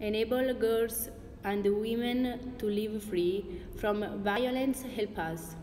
enable girls and women to live free from violence. Help us.